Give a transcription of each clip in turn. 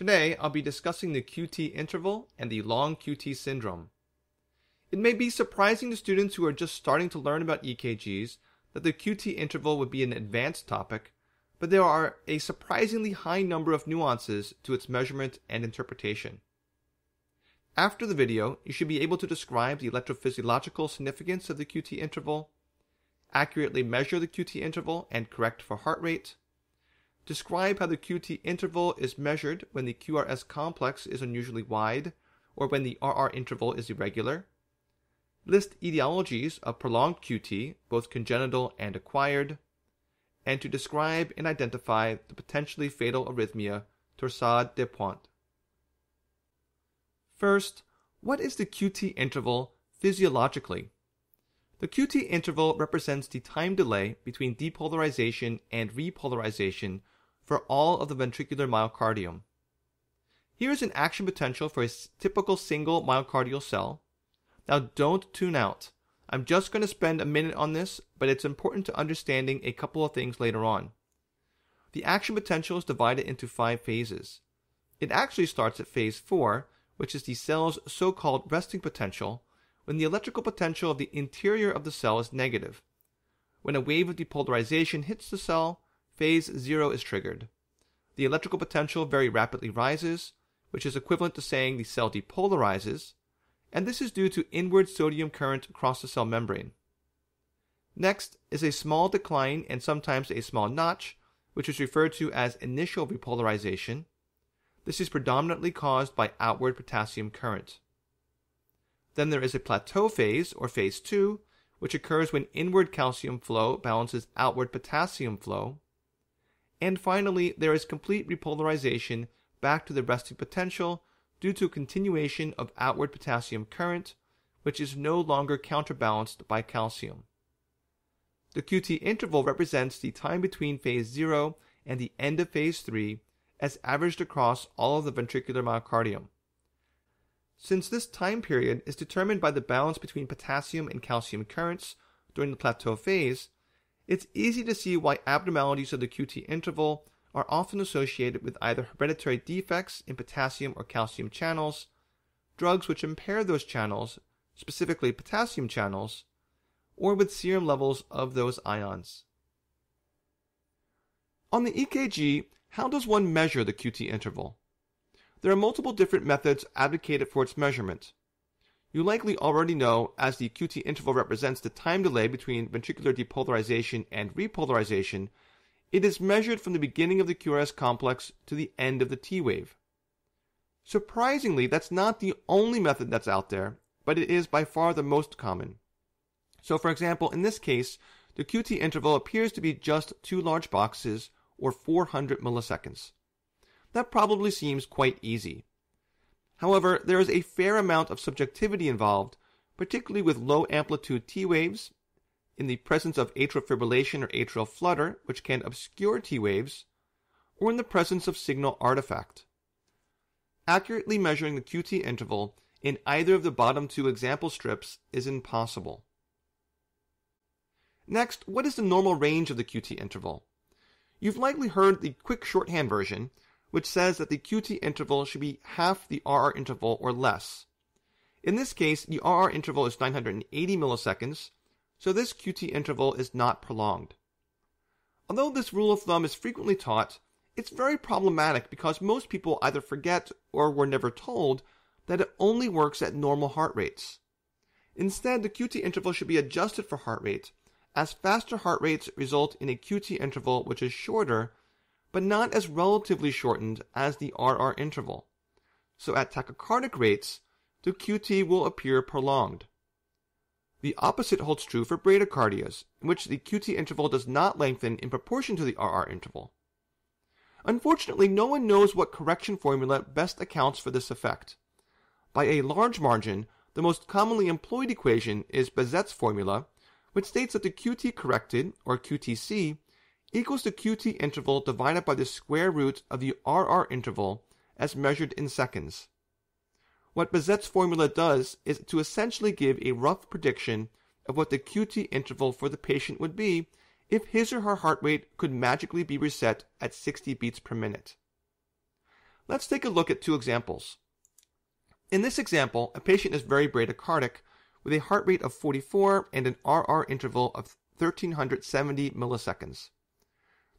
Today, I'll be discussing the QT interval and the long QT syndrome. It may be surprising to students who are just starting to learn about EKGs that the QT interval would be an advanced topic, but there are a surprisingly high number of nuances to its measurement and interpretation. After the video, you should be able to describe the electrophysiological significance of the QT interval, accurately measure the QT interval and correct for heart rate, describe how the QT interval is measured when the QRS complex is unusually wide or when the RR interval is irregular, list etiologies of prolonged QT, both congenital and acquired, and to describe and identify the potentially fatal arrhythmia torsade de pointe. First, what is the QT interval physiologically? The QT interval represents the time delay between depolarization and repolarization for all of the ventricular myocardium. Here is an action potential for a typical single myocardial cell. Now don't tune out. I'm just going to spend a minute on this, but it's important to understanding a couple of things later on. The action potential is divided into five phases. It actually starts at phase 4, which is the cell's so-called resting potential, when the electrical potential of the interior of the cell is negative. When a wave of depolarization hits the cell, phase 0 is triggered. The electrical potential very rapidly rises, which is equivalent to saying the cell depolarizes, and this is due to inward sodium current across the cell membrane. Next is a small decline and sometimes a small notch, which is referred to as initial repolarization, this is predominantly caused by outward potassium current. Then there is a plateau phase, or phase 2, which occurs when inward calcium flow balances outward potassium flow. And finally, there is complete repolarization back to the resting potential due to continuation of outward potassium current, which is no longer counterbalanced by calcium. The QT interval represents the time between phase 0 and the end of phase 3 as averaged across all of the ventricular myocardium. Since this time period is determined by the balance between potassium and calcium currents during the plateau phase, it's easy to see why abnormalities of the QT interval are often associated with either hereditary defects in potassium or calcium channels, drugs which impair those channels, specifically potassium channels, or with serum levels of those ions. On the EKG, how does one measure the QT interval? There are multiple different methods advocated for its measurement. You likely already know as the QT interval represents the time delay between ventricular depolarization and repolarization, it is measured from the beginning of the QRS complex to the end of the T wave. Surprisingly, that's not the only method that's out there, but it is by far the most common. So for example, in this case, the QT interval appears to be just two large boxes or 400 milliseconds. That probably seems quite easy. However, there is a fair amount of subjectivity involved, particularly with low amplitude T waves, in the presence of atrial fibrillation or atrial flutter, which can obscure T waves, or in the presence of signal artifact. Accurately measuring the QT interval in either of the bottom two example strips is impossible. Next, what is the normal range of the QT interval? You've likely heard the quick shorthand version, which says that the QT interval should be half the RR interval or less. In this case, the RR interval is 980 milliseconds, so this QT interval is not prolonged. Although this rule of thumb is frequently taught, it's very problematic because most people either forget or were never told that it only works at normal heart rates. Instead, the QT interval should be adjusted for heart rate as faster heart rates result in a QT interval which is shorter, but not as relatively shortened as the RR interval. So at tachycardic rates, the QT will appear prolonged. The opposite holds true for bradycardias, in which the QT interval does not lengthen in proportion to the RR interval. Unfortunately, no one knows what correction formula best accounts for this effect. By a large margin, the most commonly employed equation is Bazett's formula, which states that the QT corrected, or QTC, equals the QT interval divided by the square root of the RR interval as measured in seconds. What Bazett's formula does is to essentially give a rough prediction of what the QT interval for the patient would be if his or her heart rate could magically be reset at 60 beats per minute. Let's take a look at two examples. In this example, a patient is very bradycardic with a heart rate of 44 and an RR interval of 1370 milliseconds.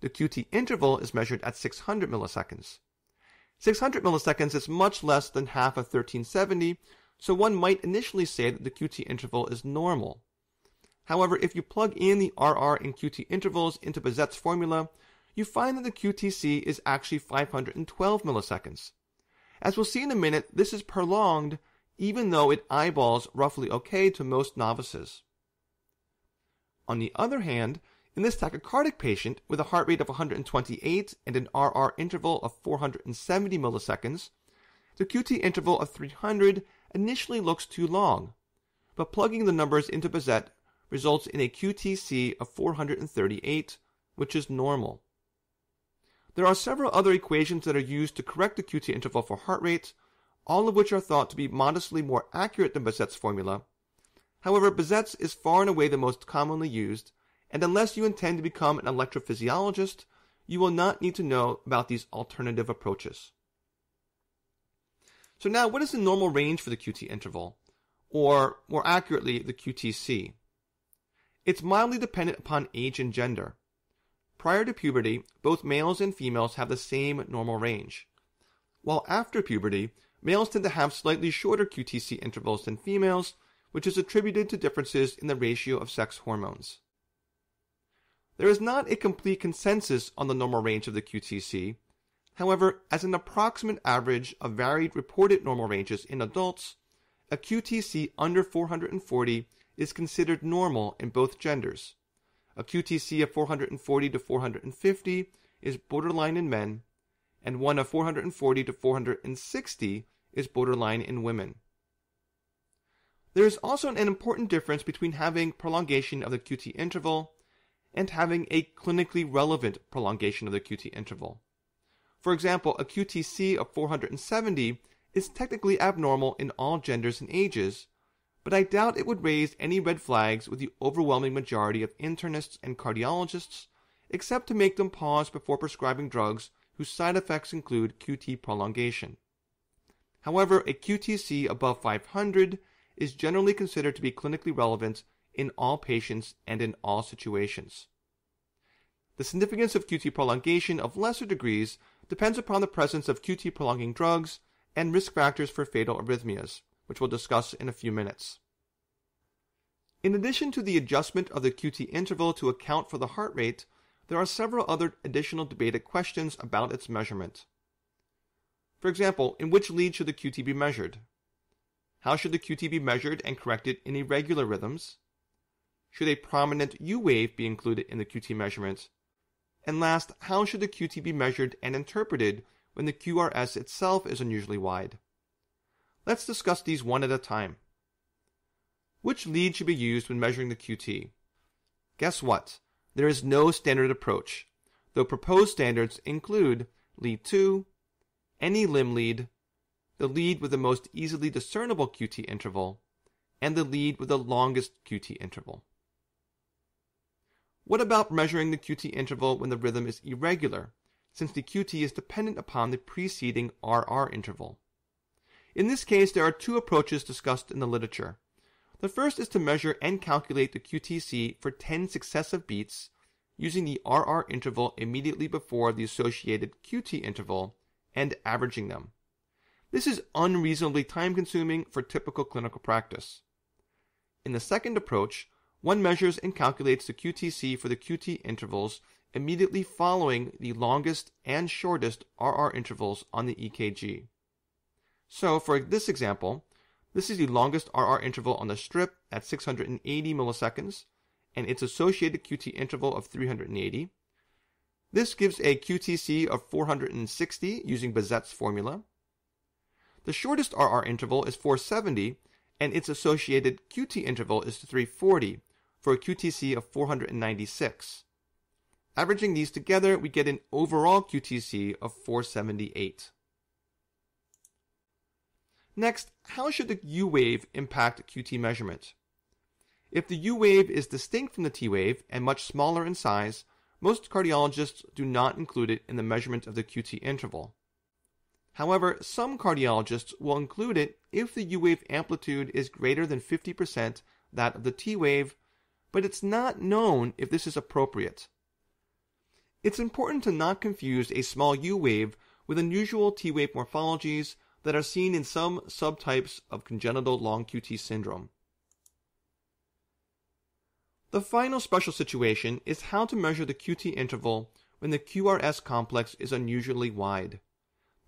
The QT interval is measured at 600 milliseconds. 600 milliseconds is much less than half of 1370, so one might initially say that the QT interval is normal. However, if you plug in the RR and QT intervals into Bazett's formula, you find that the QTC is actually 512 milliseconds. As we'll see in a minute, this is prolonged even though it eyeballs roughly okay to most novices. On the other hand, in this tachycardic patient with a heart rate of 128 and an RR interval of 470 milliseconds, the QT interval of 300 initially looks too long, but plugging the numbers into Bazett results in a QTC of 438, which is normal. There are several other equations that are used to correct the QT interval for heart rate, all of which are thought to be modestly more accurate than Bazett's formula. However, Bazett's is far and away the most commonly used, and unless you intend to become an electrophysiologist, you will not need to know about these alternative approaches. So now, what is the normal range for the QT interval? Or, more accurately, the QTC? It's mildly dependent upon age and gender. Prior to puberty, both males and females have the same normal range. While after puberty, males tend to have slightly shorter QTC intervals than females, which is attributed to differences in the ratio of sex hormones. There is not a complete consensus on the normal range of the QTC. However, as an approximate average of varied reported normal ranges in adults, a QTC under 440 is considered normal in both genders. A QTC of 440 to 450 is borderline in men, and one of 440 to 460 is borderline in women. There is also an important difference between having prolongation of the QT interval and having a clinically relevant prolongation of the QT interval. For example, a QTC of 470 is technically abnormal in all genders and ages, but I doubt it would raise any red flags with the overwhelming majority of internists and cardiologists, except to make them pause before prescribing drugs whose side effects include QT prolongation. However, a QTC above 500 is generally considered to be clinically relevant in all patients and in all situations. The significance of QT prolongation of lesser degrees depends upon the presence of QT prolonging drugs and risk factors for fatal arrhythmias, which we'll discuss in a few minutes. In addition to the adjustment of the QT interval to account for the heart rate, there are several other additional debated questions about its measurement. For example, in which lead should the QT be measured? How should the QT be measured and corrected in irregular rhythms? Should a prominent U wave be included in the QT measurement? And last, how should the QT be measured and interpreted when the QRS itself is unusually wide? Let's discuss these one at a time. Which lead should be used when measuring the QT? Guess what? There is no standard approach, though proposed standards include lead 2, any limb lead, the lead with the most easily discernible QT interval, and the lead with the longest QT interval. What about measuring the QT interval when the rhythm is irregular, since the QT is dependent upon the preceding RR interval? In this case, there are two approaches discussed in the literature. The first is to measure and calculate the QTC for 10 successive beats using the RR interval immediately before the associated QT interval and averaging them. This is unreasonably time consuming for typical clinical practice. In the second approach, one measures and calculates the QTC for the QT intervals immediately following the longest and shortest RR intervals on the EKG. So, for this example, this is the longest RR interval on the strip at 680 milliseconds, and its associated QT interval of 380. This gives a QTC of 460 using Bazett's formula. The shortest RR interval is 470, and its associated QT interval is 340 for a QTC of 496. Averaging these together, we get an overall QTC of 478. Next, how should the U wave impact QT measurement? If the U wave is distinct from the T wave and much smaller in size, most cardiologists do not include it in the measurement of the QT interval. However, some cardiologists will include it if the U wave amplitude is greater than 50% that of the T wave, but it's not known if this is appropriate. It's important to not confuse a small U wave with unusual T wave morphologies that are seen in some subtypes of congenital long QT syndrome. The final special situation is how to measure the QT interval when the QRS complex is unusually wide.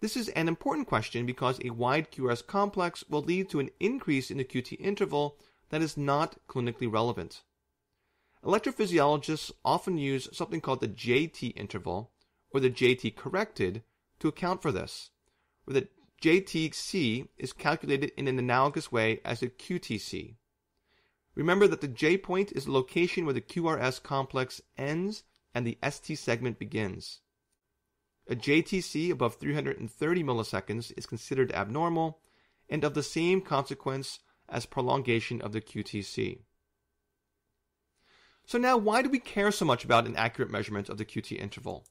This is an important question because a wide QRS complex will lead to an increase in the QT interval that is not clinically relevant. Electrophysiologists often use something called the JT interval, or the JT corrected, to account for this, where the JTC is calculated in an analogous way as the QTC. Remember that the J point is the location where the QRS complex ends and the ST segment begins. A JTC above 330 milliseconds is considered abnormal and of the same consequence as prolongation of the QTC. So now why do we care so much about an accurate measurement of the QT interval?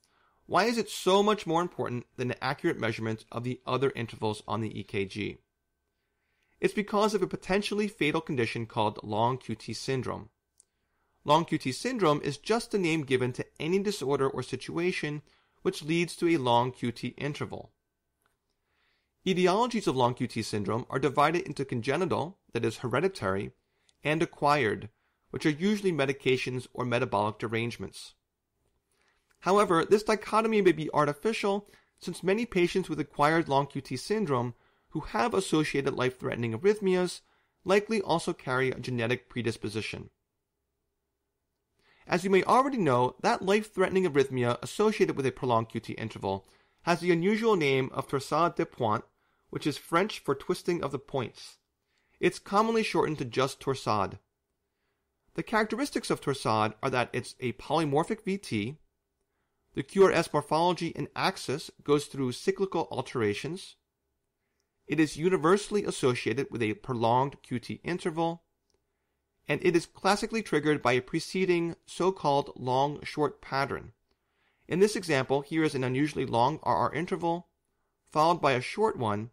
Why is it so much more important than an accurate measurement of the other intervals on the EKG? It's because of a potentially fatal condition called long QT syndrome. Long QT syndrome is just a name given to any disorder or situation which leads to a long QT interval. Etiologies of long QT syndrome are divided into congenital, that is hereditary, and acquired, which are usually medications or metabolic derangements. However, this dichotomy may be artificial since many patients with acquired long QT syndrome who have associated life threatening arrhythmias likely also carry a genetic predisposition. As you may already know, that life threatening arrhythmia associated with a prolonged QT interval has the unusual name of torsade de pointe, which is French for twisting of the points. It's commonly shortened to just torsade. The characteristics of torsade are that it's a polymorphic VT, the QRS morphology and axis goes through cyclical alterations, it is universally associated with a prolonged QT interval, and it is classically triggered by a preceding so-called long-short pattern. In this example, here is an unusually long RR interval, followed by a short one,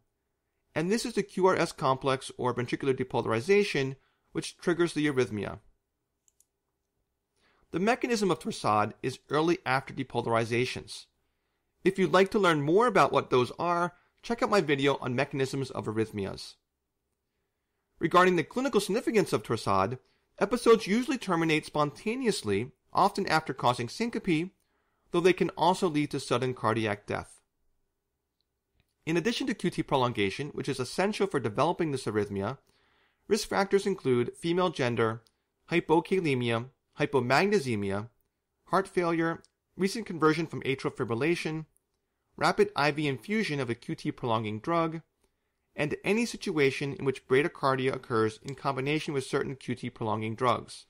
and this is the QRS complex or ventricular depolarization which triggers the arrhythmia. The mechanism of torsade is early after depolarizations. If you'd like to learn more about what those are, check out my video on mechanisms of arrhythmias. Regarding the clinical significance of torsade, episodes usually terminate spontaneously, often after causing syncope, though they can also lead to sudden cardiac death. In addition to QT prolongation, which is essential for developing this arrhythmia, risk factors include female gender, hypokalemia, hypomagnesemia, heart failure, recent conversion from atrial fibrillation, rapid IV infusion of a QT prolonging drug, and any situation in which bradycardia occurs in combination with certain QT prolonging drugs.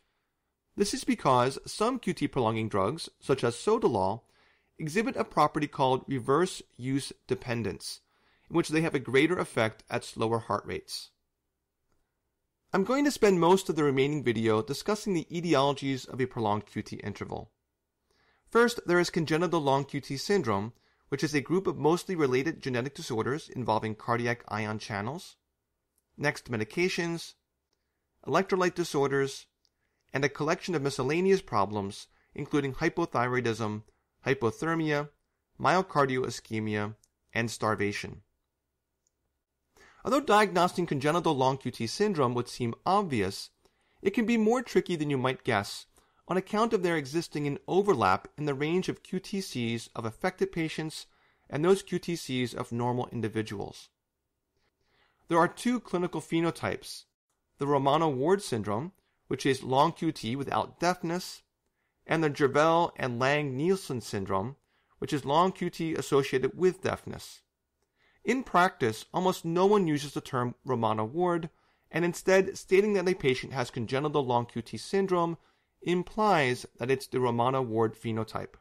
This is because some QT prolonging drugs, such as sotalol, exhibit a property called reverse use dependence, in which they have a greater effect at slower heart rates. I'm going to spend most of the remaining video discussing the etiologies of a prolonged QT interval. First, there is congenital long QT syndrome, which is a group of mostly related genetic disorders involving cardiac ion channels. Next, medications, electrolyte disorders, and a collection of miscellaneous problems, including hypothyroidism, hypothermia, myocardial ischemia, and starvation. Although diagnosing congenital long QT syndrome would seem obvious, it can be more tricky than you might guess on account of there existing an overlap in the range of QTCs of affected patients and those QTCs of normal individuals. There are two clinical phenotypes the Romano Ward syndrome, which is long QT without deafness, and the Jervell and Lange-Nielsen syndrome, which is long QT associated with deafness. In practice, almost no one uses the term Romano Ward, and instead stating that a patient has congenital long QT syndrome implies that it's the Romano Ward phenotype.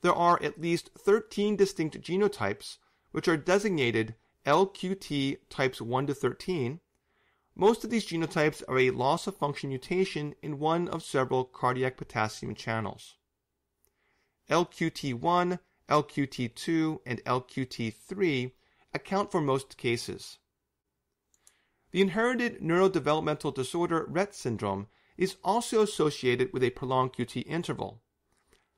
There are at least 13 distinct genotypes which are designated LQT types 1 to 13. Most of these genotypes are a loss of function mutation in one of several cardiac potassium channels. LQT1, LQT2, and LQT3 account for most cases. The inherited neurodevelopmental disorder Rett syndrome is also associated with a prolonged QT interval.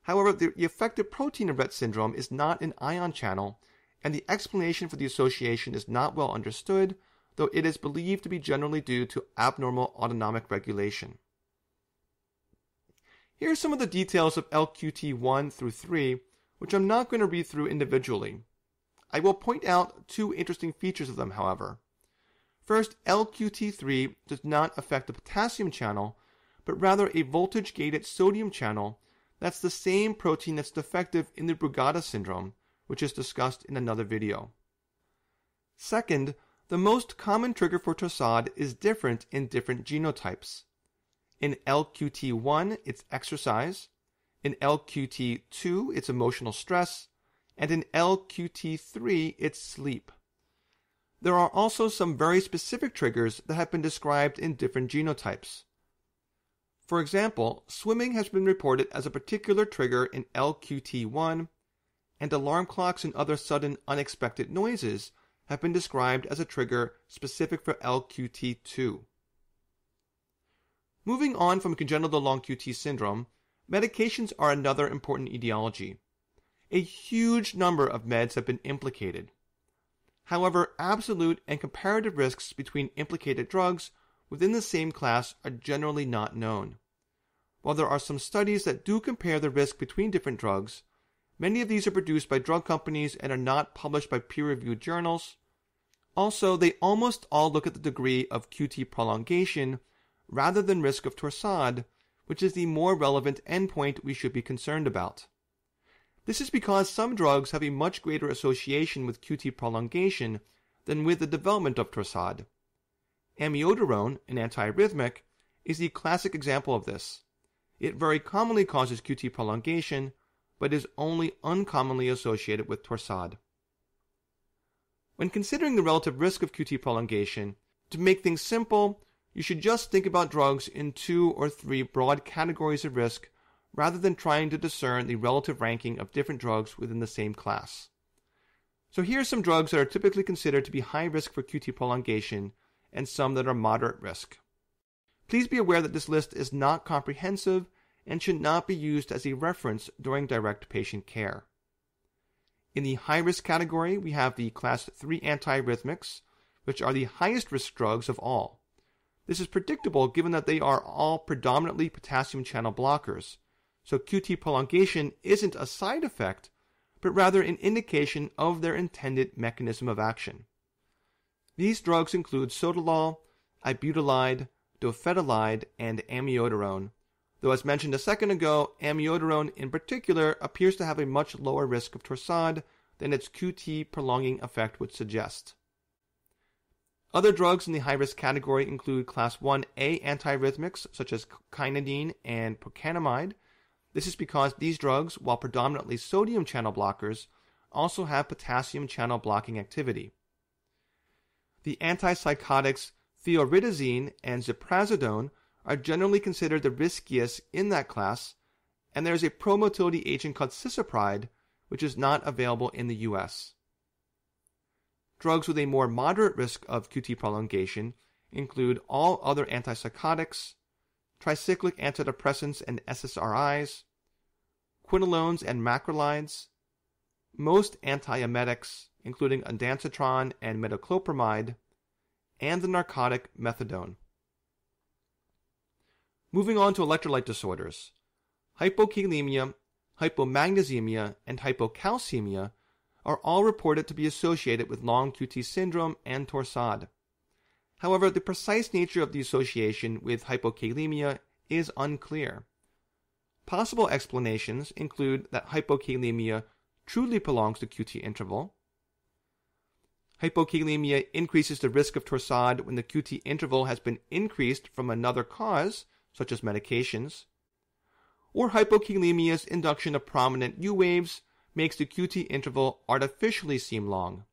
However, the effective protein of Rett syndrome is not an ion channel, and the explanation for the association is not well understood, though it is believed to be generally due to abnormal autonomic regulation. Here are some of the details of LQT1 through 3, which I'm not going to read through individually. I will point out two interesting features of them, however. First, LQT3 does not affect the potassium channel, but rather a voltage gated sodium channel that's the same protein that's defective in the Brugada syndrome, which is discussed in another video. Second, the most common trigger for Torsade is different in different genotypes. In LQT1, it's exercise. In LQT2, it's emotional stress. And in LQT3, it's sleep. There are also some very specific triggers that have been described in different genotypes. For example, swimming has been reported as a particular trigger in LQT1, and alarm clocks and other sudden unexpected noises have been described as a trigger specific for LQT2. Moving on from congenital long QT syndrome, medications are another important etiology. A huge number of meds have been implicated. However, absolute and comparative risks between implicated drugs within the same class are generally not known. While there are some studies that do compare the risk between different drugs, many of these are produced by drug companies and are not published by peer reviewed journals. Also, they almost all look at the degree of QT prolongation rather than risk of torsade, which is the more relevant endpoint we should be concerned about. This is because some drugs have a much greater association with QT prolongation than with the development of torsade. Amiodarone, an antiarrhythmic, is the classic example of this. It very commonly causes QT prolongation, but is only uncommonly associated with torsade. When considering the relative risk of QT prolongation, to make things simple, you should just think about drugs in two or three broad categories of risk rather than trying to discern the relative ranking of different drugs within the same class. So here are some drugs that are typically considered to be high risk for QT prolongation and some that are moderate risk. Please be aware that this list is not comprehensive and should not be used as a reference during direct patient care. In the high risk category, we have the class 3 antiarrhythmics, which are the highest risk drugs of all. This is predictable given that they are all predominantly potassium channel blockers, so QT prolongation isn't a side effect, but rather an indication of their intended mechanism of action. These drugs include sotalol, ibutilide, dofetilide, and amiodarone, though as mentioned a second ago, amiodarone in particular appears to have a much lower risk of torsade than its QT prolonging effect would suggest. Other drugs in the high risk category include class 1A antiarrhythmics such as quinidine and procainamide, this is because these drugs, while predominantly sodium channel blockers, also have potassium channel blocking activity. The antipsychotics thioridazine and ziprasidone are generally considered the riskiest in that class, and there is a promotility agent called cisapride, which is not available in the US. Drugs with a more moderate risk of QT prolongation include all other antipsychotics, tricyclic antidepressants and SSRIs, quinolones and macrolides, most antiemetics, including ondansetron and metoclopramide, and the narcotic methadone. Moving on to electrolyte disorders. Hypokalemia, hypomagnesemia, and hypocalcemia are all reported to be associated with long QT syndrome and torsade. However, the precise nature of the association with hypokalemia is unclear. Possible explanations include that hypokalemia truly prolongs the QT interval. Hypokalemia increases the risk of torsade when the QT interval has been increased from another cause, such as medications. Or hypokalemia's induction of prominent U waves makes the QT interval artificially seem long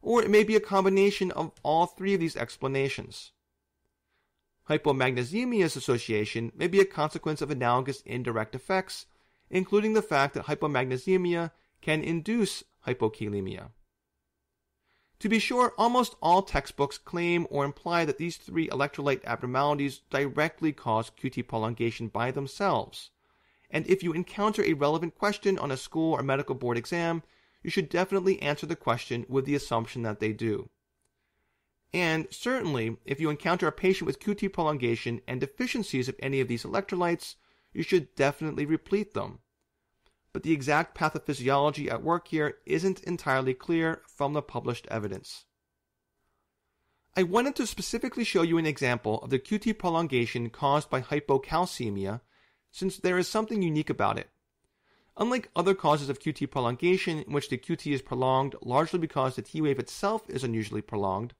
or it may be a combination of all three of these explanations. Hypomagnesemia's association may be a consequence of analogous indirect effects, including the fact that hypomagnesemia can induce hypokalemia. To be sure, almost all textbooks claim or imply that these three electrolyte abnormalities directly cause QT prolongation by themselves. And if you encounter a relevant question on a school or medical board exam, you should definitely answer the question with the assumption that they do. And certainly, if you encounter a patient with QT prolongation and deficiencies of any of these electrolytes, you should definitely replete them but the exact pathophysiology at work here isn't entirely clear from the published evidence. I wanted to specifically show you an example of the QT prolongation caused by hypocalcemia, since there is something unique about it. Unlike other causes of QT prolongation, in which the QT is prolonged largely because the T wave itself is unusually prolonged,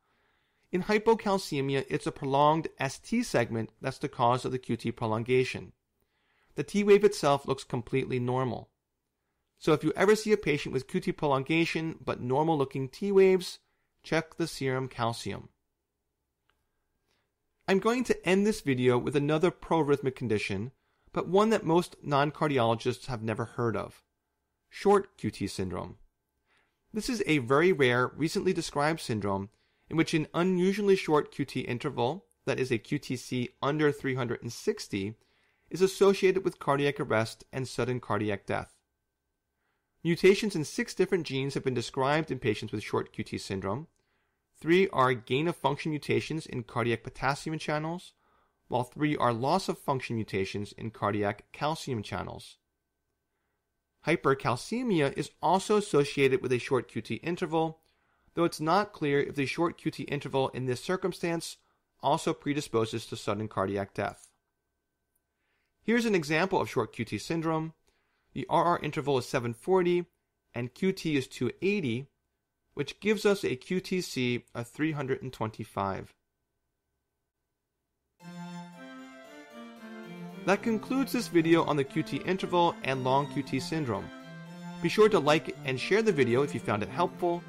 in hypocalcemia it's a prolonged ST segment that's the cause of the QT prolongation. The T wave itself looks completely normal. So if you ever see a patient with QT prolongation but normal looking T waves, check the serum calcium. I'm going to end this video with another proarrhythmic condition, but one that most non-cardiologists have never heard of. Short QT syndrome. This is a very rare, recently described syndrome in which an unusually short QT interval, that is a QTC under 360, is associated with cardiac arrest and sudden cardiac death. Mutations in six different genes have been described in patients with short QT syndrome. Three are gain of function mutations in cardiac potassium channels, while three are loss of function mutations in cardiac calcium channels. Hypercalcemia is also associated with a short QT interval, though it's not clear if the short QT interval in this circumstance also predisposes to sudden cardiac death. Here's an example of short QT syndrome. The RR interval is 740 and QT is 280, which gives us a QTC of 325. That concludes this video on the QT interval and long QT syndrome. Be sure to like and share the video if you found it helpful,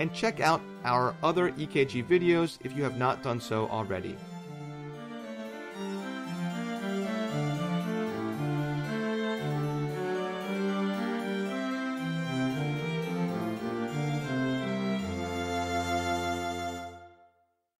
and check out our other EKG videos if you have not done so already.